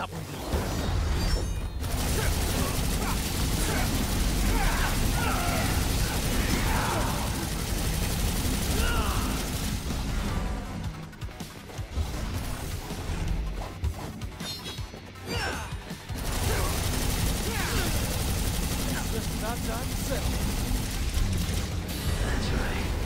Stop moving. About time. That's right.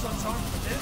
Deutschland schauen.